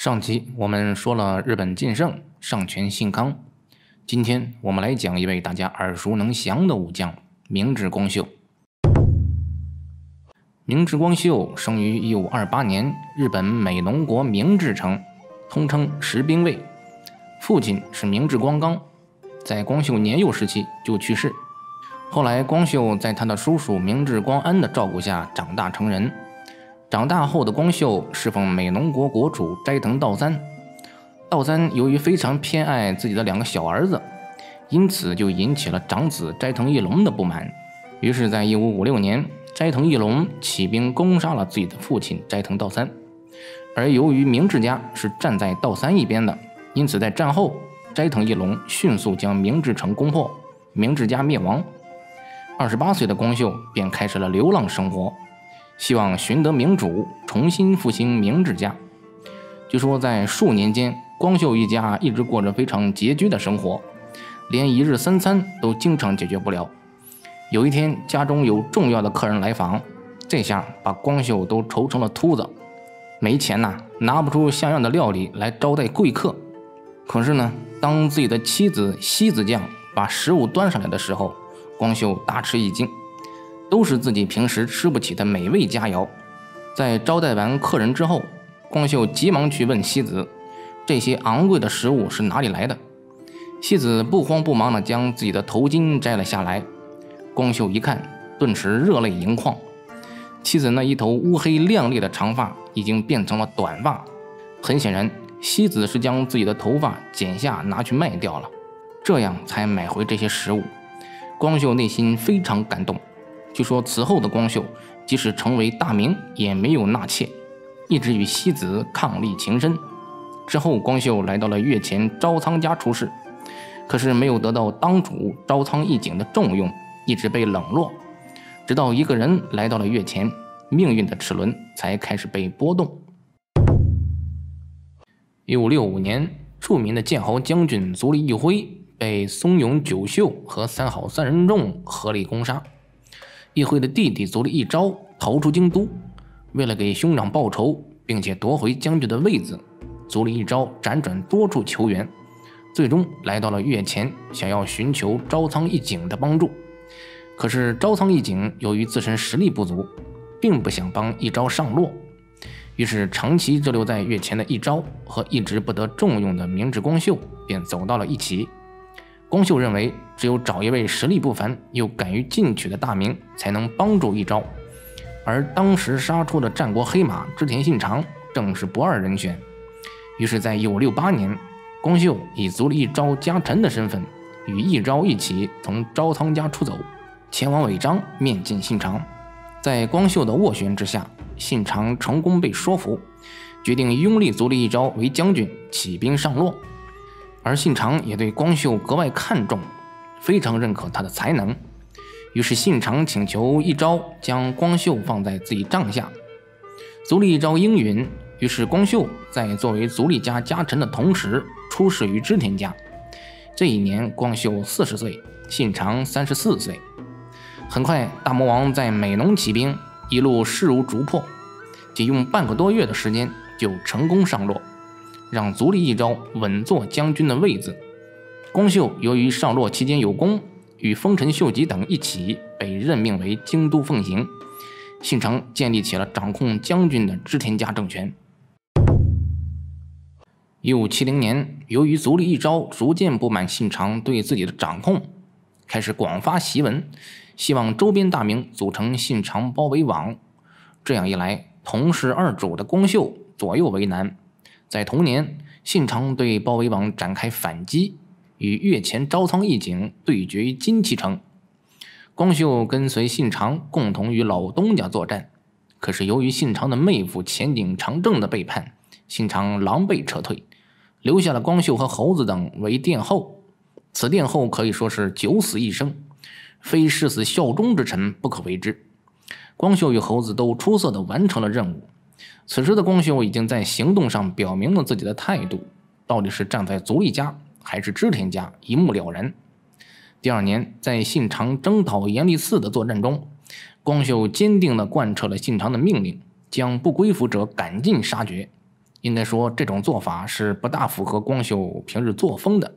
上集我们说了日本近胜上权信康，今天我们来讲一位大家耳熟能详的武将明智光秀。明智光秀生于一五二八年日本美浓国明治城，通称石兵卫。父亲是明智光纲，在光秀年幼时期就去世。后来光秀在他的叔叔明智光安的照顾下长大成人。长大后的光秀侍奉美浓国国主斋藤道三，道三由于非常偏爱自己的两个小儿子，因此就引起了长子斋藤义龙的不满。于是，在一五五六年，斋藤义龙起兵攻杀了自己的父亲斋藤道三。而由于明治家是站在道三一边的，因此在战后，斋藤义龙迅速将明治城攻破，明治家灭亡。二十八岁的光秀便开始了流浪生活。希望寻得明主，重新复兴明治家。据说在数年间，光秀一家一直过着非常拮据的生活，连一日三餐都经常解决不了。有一天，家中有重要的客人来访，这下把光秀都愁成了秃子，没钱呐，拿不出像样的料理来招待贵客。可是呢，当自己的妻子西子酱把食物端上来的时候，光秀大吃一惊。都是自己平时吃不起的美味佳肴。在招待完客人之后，光秀急忙去问西子：“这些昂贵的食物是哪里来的？”西子不慌不忙地将自己的头巾摘了下来。光秀一看，顿时热泪盈眶。妻子那一头乌黑亮丽的长发已经变成了短发，很显然，西子是将自己的头发剪下拿去卖掉了，这样才买回这些食物。光秀内心非常感动。据说此后的光秀，即使成为大名，也没有纳妾，一直与西子伉俪情深。之后，光秀来到了月前招仓家出仕，可是没有得到当主招仓义景的重用，一直被冷落。直到一个人来到了月前，命运的齿轮才开始被波动。一五六五年，著名的剑豪将军足利义辉被松永久秀和三好三人众合力攻杀。议会的弟弟足利义昭逃出京都，为了给兄长报仇，并且夺回将军的位子，足利义昭辗转多处求援，最终来到了月前，想要寻求朝仓义景的帮助。可是朝仓义景由于自身实力不足，并不想帮义昭上洛，于是长期滞留在月前的义昭和一直不得重用的明智光秀便走到了一起。光秀认为，只有找一位实力不凡又敢于进取的大名，才能帮助一招。而当时杀出的战国黑马织田信长，正是不二人选。于是，在一五六八年，光秀以足利义昭家臣的身份，与义昭一起从朝仓家出走，前往尾张面见信长。在光秀的斡旋之下，信长成功被说服，决定拥立足利义昭为将军，起兵上洛。而信长也对光秀格外看重，非常认可他的才能。于是信长请求一朝将光秀放在自己帐下，足利一朝应允。于是光秀在作为足利家家臣的同时，出仕于织田家。这一年，光秀四十岁，信长三十四岁。很快，大魔王在美浓起兵，一路势如竹破，仅用半个多月的时间就成功上洛。让足利义昭稳坐将军的位子。光秀由于上洛期间有功，与丰臣秀吉等一起被任命为京都奉行。信长建立起了掌控将军的织田家政权。一五七零年，由于足利义昭逐渐不满信长对自己的掌控，开始广发檄文，希望周边大名组成信长包围网。这样一来，同是二主的光秀左右为难。在同年，信长对包围网展开反击，与越前朝仓义景对决于金崎城。光秀跟随信长共同与老东家作战，可是由于信长的妹夫前景长政的背叛，信长狼狈撤退，留下了光秀和猴子等为殿后。此殿后可以说是九死一生，非誓死效忠之臣不可为之。光秀与猴子都出色的完成了任务。此时的光秀已经在行动上表明了自己的态度，到底是站在足利家还是织田家，一目了然。第二年，在信长征讨严立寺的作战中，光秀坚定地贯彻了信长的命令，将不归服者赶尽杀绝。应该说这种做法是不大符合光秀平日作风的。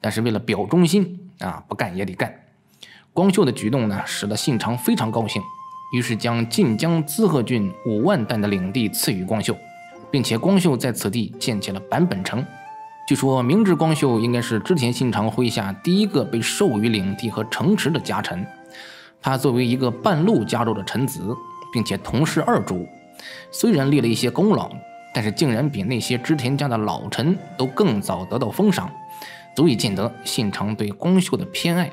但是为了表忠心啊，不干也得干。光秀的举动呢，使得信长非常高兴，于是将晋江滋贺郡五万担的领地赐予光秀，并且光秀在此地建起了坂本城。据说明治光秀应该是织田信长麾下第一个被授予领地和城池的家臣。他作为一个半路加入的臣子，并且同是二主，虽然立了一些功劳，但是竟然比那些织田家的老臣都更早得到封赏，足以见得信长对光秀的偏爱。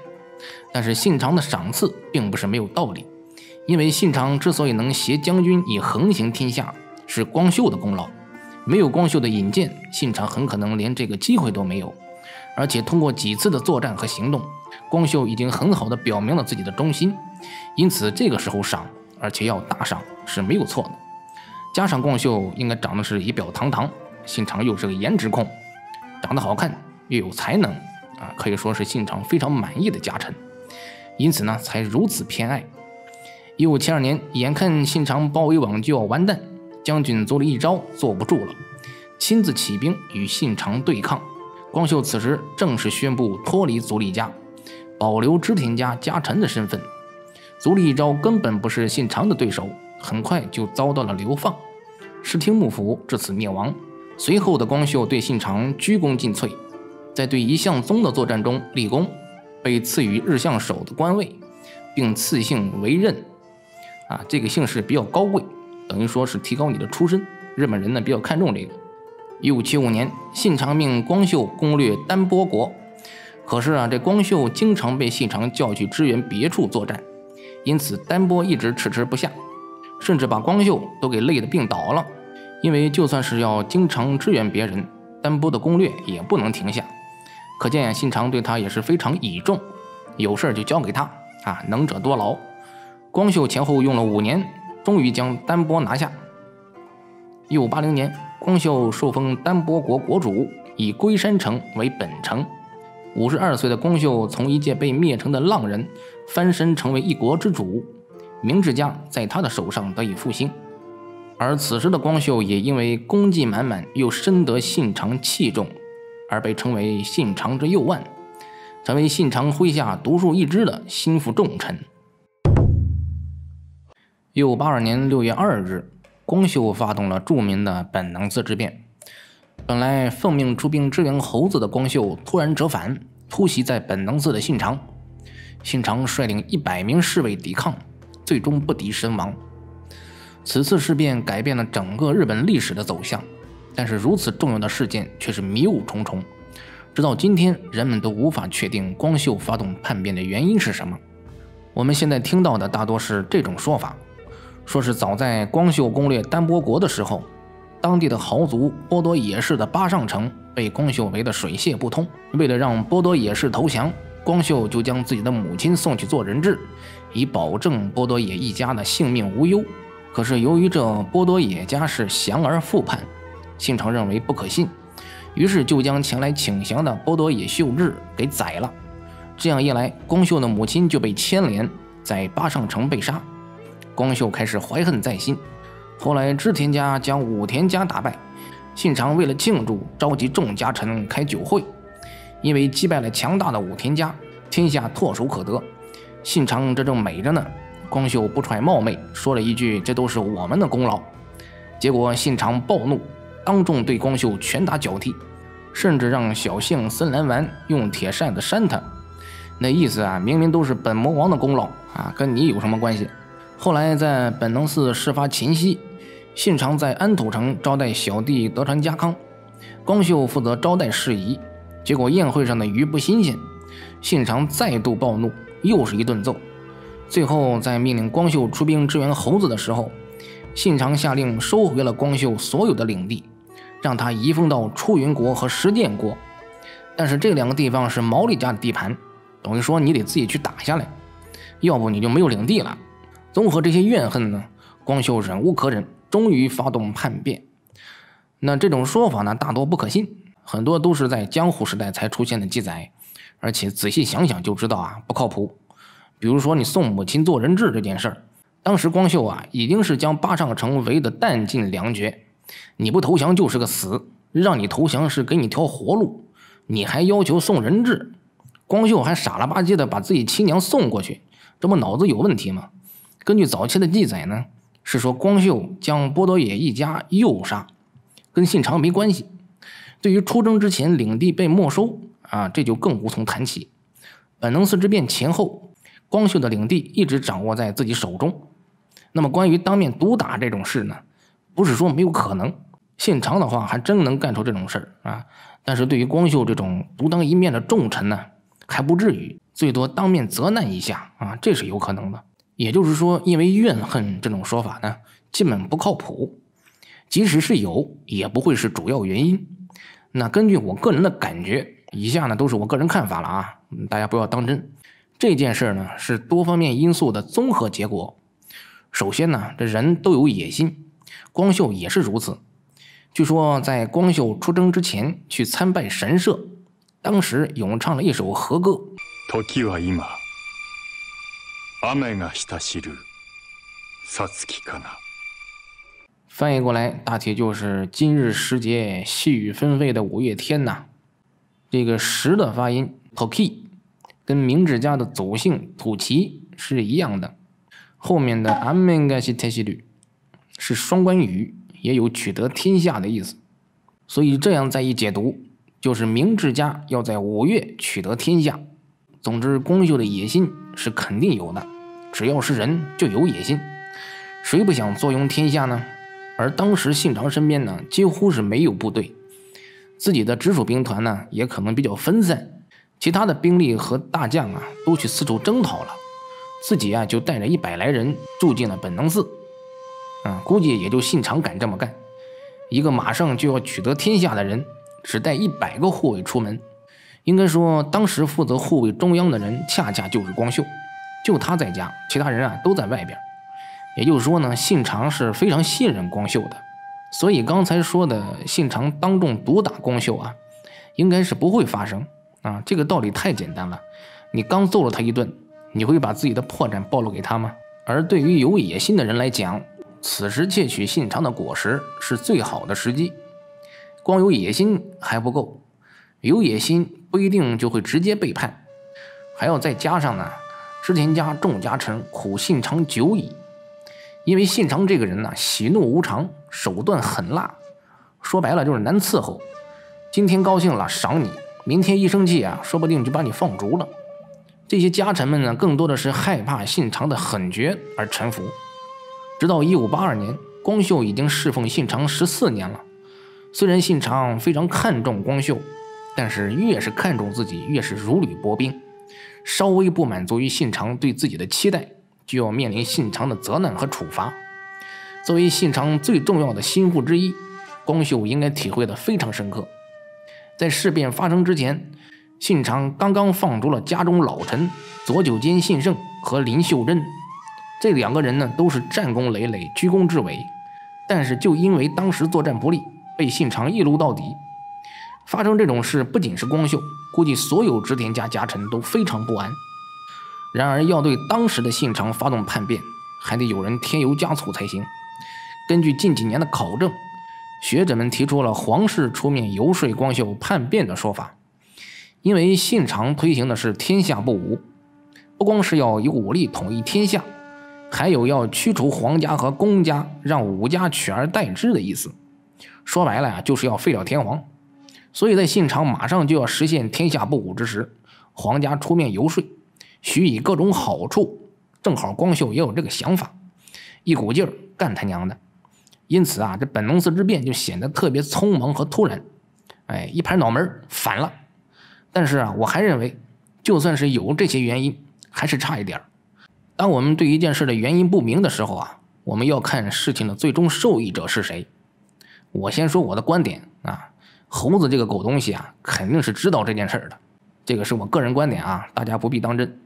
但是信长的赏赐并不是没有道理，因为信长之所以能挟将军以横行天下，是光秀的功劳。没有光秀的引荐，信长很可能连这个机会都没有。而且通过几次的作战和行动，光秀已经很好的表明了自己的忠心，因此这个时候赏，而且要大赏是没有错的。加上光秀应该长得是仪表堂堂，信长又是个颜值控，长得好看又有才能。啊，可以说是信长非常满意的家臣，因此呢，才如此偏爱。一五七二年，眼看信长包围网就要完蛋，将军足利义昭坐不住了，亲自起兵与信长对抗。光秀此时正式宣布脱离足利家，保留织田家家臣的身份。足利义昭根本不是信长的对手，很快就遭到了流放，室町幕府至此灭亡。随后的光秀对信长鞠躬尽瘁。在对一向宗的作战中立功，被赐予日向守的官位，并赐姓为任。啊，这个姓氏比较高贵，等于说是提高你的出身。日本人呢比较看重这个。一五七五年，信长命光秀攻略丹波国，可是啊，这光秀经常被信长叫去支援别处作战，因此丹波一直迟迟不下，甚至把光秀都给累得病倒了。因为就算是要经常支援别人，丹波的攻略也不能停下。可见信长对他也是非常倚重，有事就交给他啊，能者多劳。光秀前后用了五年，终于将丹波拿下。一五八零年，光秀受封丹波国国主，以龟山城为本城。五十二岁的光秀从一介被灭城的浪人，翻身成为一国之主，明治家在他的手上得以复兴。而此时的光秀也因为功绩满满，又深得信长器重。而被称为信长之右腕，成为信长麾下独树一帜的心腹重臣。一五八二年六月二日，光秀发动了著名的本能寺之变。本来奉命出兵支援猴子的光秀突然折返，突袭在本能寺的信长。信长率领一百名侍卫抵抗，最终不敌身亡。此次事变改变了整个日本历史的走向。但是如此重要的事件却是迷雾重重，直到今天，人们都无法确定光秀发动叛变的原因是什么。我们现在听到的大多是这种说法，说是早在光秀攻略丹波国的时候，当地的豪族波多野氏的八上城被光秀围得水泄不通。为了让波多野氏投降，光秀就将自己的母亲送去做人质，以保证波多野一家的性命无忧。可是由于这波多野家是降而复叛。信长认为不可信，于是就将前来请降的波多野秀治给宰了。这样一来，光秀的母亲就被牵连，在八上城被杀。光秀开始怀恨在心。后来织田家将武田家打败，信长为了庆祝，召集众家臣开酒会。因为击败了强大的武田家，天下唾手可得。信长这正美着呢，光秀不揣冒昧说了一句：“这都是我们的功劳。”结果信长暴怒。当众对光秀拳打脚踢，甚至让小姓森兰丸用铁扇子扇他。那意思啊，明明都是本魔王的功劳啊，跟你有什么关系？后来在本能寺事发前夕，信长在安土城招待小弟德川家康，光秀负责招待事宜。结果宴会上的鱼不新鲜，信长再度暴怒，又是一顿揍。最后在命令光秀出兵支援猴子的时候，信长下令收回了光秀所有的领地。让他移封到出云国和石见国，但是这两个地方是毛利家的地盘，等于说你得自己去打下来，要不你就没有领地了。综合这些怨恨呢，光秀忍无可忍，终于发动叛变。那这种说法呢，大多不可信，很多都是在江户时代才出现的记载，而且仔细想想就知道啊，不靠谱。比如说你送母亲做人质这件事儿，当时光秀啊已经是将八上城围得弹尽粮绝。你不投降就是个死，让你投降是给你条活路，你还要求送人质，光秀还傻了吧唧的把自己亲娘送过去，这不脑子有问题吗？根据早期的记载呢，是说光秀将波多野一家诱杀，跟信长没关系。对于出征之前领地被没收啊，这就更无从谈起。本能寺之变前后，光秀的领地一直掌握在自己手中。那么关于当面毒打这种事呢，不是说没有可能，信长的话还真能干出这种事儿啊。但是对于光秀这种独当一面的重臣呢，还不至于，最多当面责难一下啊，这是有可能的。也就是说，因为怨恨这种说法呢，基本不靠谱，即使是有，也不会是主要原因。那根据我个人的感觉，以下呢都是我个人看法了啊，大家不要当真。这件事呢是多方面因素的综合结果。首先呢，这人都有野心，光秀也是如此。据说在光秀出征之前去参拜神社，当时咏唱了一首和歌。翻译过来，大体就是今日时节细雨纷飞的五月天呐。这个“时”的发音 “toki”，跟明治家的祖姓土岐是一样的。后面的 “amenga shi teshiru” 是双关语，也有取得天下的意思。所以这样再一解读，就是明治家要在五月取得天下。总之，公秀的野心是肯定有的。只要是人，就有野心，谁不想坐拥天下呢？而当时信长身边呢，几乎是没有部队，自己的直属兵团呢，也可能比较分散，其他的兵力和大将啊，都去四处征讨了，自己啊，就带着一百来人住进了本能寺。啊，估计也就信长敢这么干，一个马上就要取得天下的人，只带一百个护卫出门。应该说，当时负责护卫中央的人，恰恰就是光秀，就他在家，其他人啊都在外边。也就是说呢，信长是非常信任光秀的，所以刚才说的信长当众毒打光秀啊，应该是不会发生啊。这个道理太简单了，你刚揍了他一顿，你会把自己的破绽暴露给他吗？而对于有野心的人来讲，此时窃取信长的果实是最好的时机。光有野心还不够，有野心不一定就会直接背叛，还要再加上呢，织田家众家臣苦信长久矣。因为信长这个人呢，喜怒无常，手段狠辣，说白了就是难伺候。今天高兴了赏你，明天一生气啊，说不定就把你放逐了。这些家臣们呢，更多的是害怕信长的狠绝而臣服。直到一五八二年，光秀已经侍奉信长十四年了。虽然信长非常看重光秀，但是越是看重自己，越是如履薄冰。稍微不满足于信长对自己的期待。就要面临信长的责难和处罚。作为信长最重要的心腹之一，光秀应该体会的非常深刻。在事变发生之前，信长刚刚放逐了家中老臣佐久间信胜和林秀贞，这两个人呢都是战功累累、居功至伟，但是就因为当时作战不利，被信长一撸到底。发生这种事，不仅是光秀，估计所有织田家家臣都非常不安。然而，要对当时的信长发动叛变，还得有人添油加醋才行。根据近几年的考证，学者们提出了皇室出面游说光秀叛变的说法。因为信长推行的是天下不武，不光是要以武力统一天下，还有要驱除皇家和公家，让武家取而代之的意思。说白了呀，就是要废掉天皇。所以在信长马上就要实现天下不武之时，皇家出面游说。许以各种好处，正好光秀也有这个想法，一股劲儿干他娘的！因此啊，这本能寺之变就显得特别匆忙和突然。哎，一拍脑门反了。但是啊，我还认为，就算是有这些原因，还是差一点当我们对一件事的原因不明的时候啊，我们要看事情的最终受益者是谁。我先说我的观点啊，猴子这个狗东西啊，肯定是知道这件事儿的。这个是我个人观点啊，大家不必当真。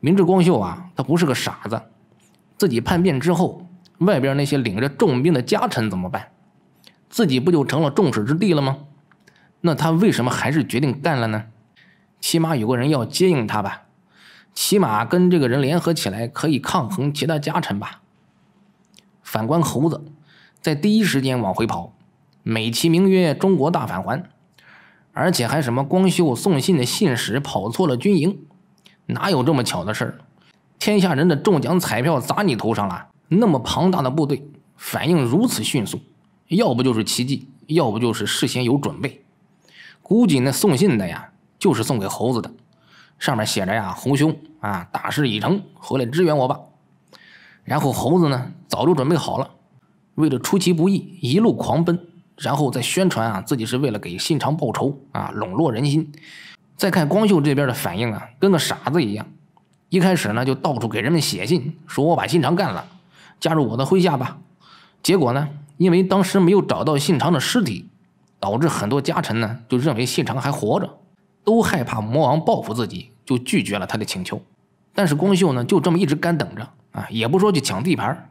明治光秀啊，他不是个傻子，自己叛变之后，外边那些领着重兵的家臣怎么办？自己不就成了众矢之的了吗？那他为什么还是决定干了呢？起码有个人要接应他吧，起码跟这个人联合起来可以抗衡其他家臣吧。反观猴子，在第一时间往回跑，美其名曰中国大返还，而且还什么光秀送信的信使跑错了军营，哪有这么巧的事儿？天下人的中奖彩票砸你头上了，那么庞大的部队反应如此迅速，要不就是奇迹，要不就是事先有准备。估计那送信的呀，就是送给猴子的。上面写着呀：“猴兄啊，大事已成，回来支援我吧。”然后猴子呢，早就准备好了，为了出其不意，一路狂奔，然后再宣传啊，自己是为了给信长报仇啊，笼络人心。再看光秀这边的反应啊，跟个傻子一样。一开始呢，就到处给人们写信，说我把信长干了，加入我的麾下吧。结果呢，因为当时没有找到信长的尸体，导致很多家臣呢，就认为信长还活着，都害怕魔王报复自己。就拒绝了他的请求，但是光秀呢，就这么一直干等着啊，也不说去抢地盘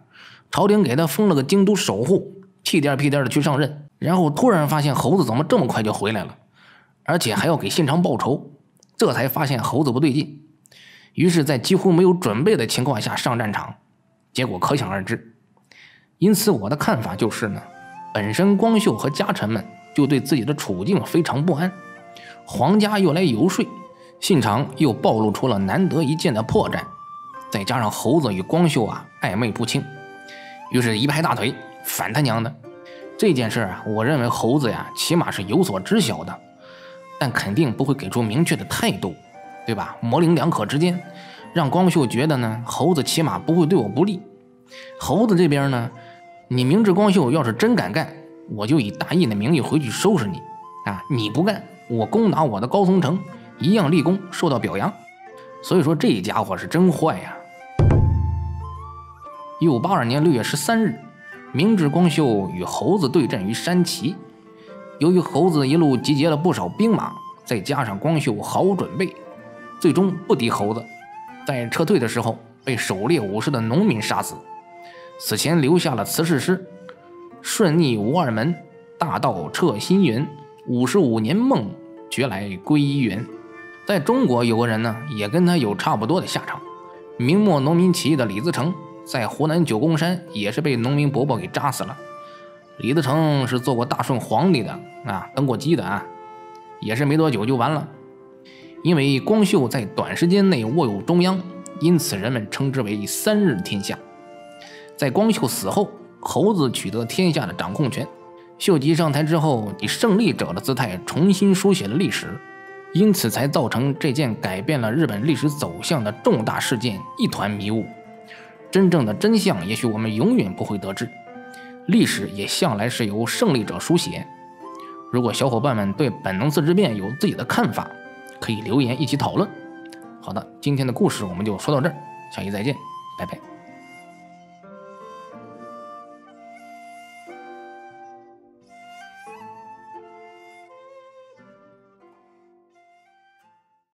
朝廷给他封了个京都守护，屁颠屁颠的去上任，然后突然发现猴子怎么这么快就回来了，而且还要给信长报仇，这才发现猴子不对劲，于是，在几乎没有准备的情况下上战场，结果可想而知。因此，我的看法就是呢，本身光秀和家臣们就对自己的处境非常不安，皇家又来游说。信长又暴露出了难得一见的破绽，再加上猴子与光秀啊暧昧不清，于是，一拍大腿，反他娘的！这件事啊，我认为猴子呀，起码是有所知晓的，但肯定不会给出明确的态度，对吧？模棱两可之间，让光秀觉得呢，猴子起码不会对我不利。猴子这边呢，你明知光秀要是真敢干，我就以大义的名义回去收拾你啊！你不干，我攻打我的高松城。一样立功，受到表扬，所以说这家伙是真坏呀。一五八二年六月十三日，明智光秀与猴子对阵于山崎。由于猴子一路集结了不少兵马，再加上光秀毫无准备，最终不敌猴子。在撤退的时候，被狩猎武士的农民杀死。此前留下了辞世诗：“顺逆无二门，大道彻心园。五十五年梦，觉来归一园。”在中国有个人呢，也跟他有差不多的下场。明末农民起义的李自成，在湖南九宫山也是被农民伯伯给扎死了。李自成是做过大顺皇帝的啊，登过基的啊，也是没多久就完了。因为光秀在短时间内握有中央，因此人们称之为三日天下。在光秀死后，猴子取得天下的掌控权。秀吉上台之后，以胜利者的姿态重新书写了历史。因此才造成这件改变了日本历史走向的重大事件一团迷雾，真正的真相也许我们永远不会得知。历史也向来是由胜利者书写。如果小伙伴们对本能寺之变有自己的看法，可以留言一起讨论。好的，今天的故事我们就说到这儿，下期再见，拜拜。